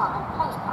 场碰巧。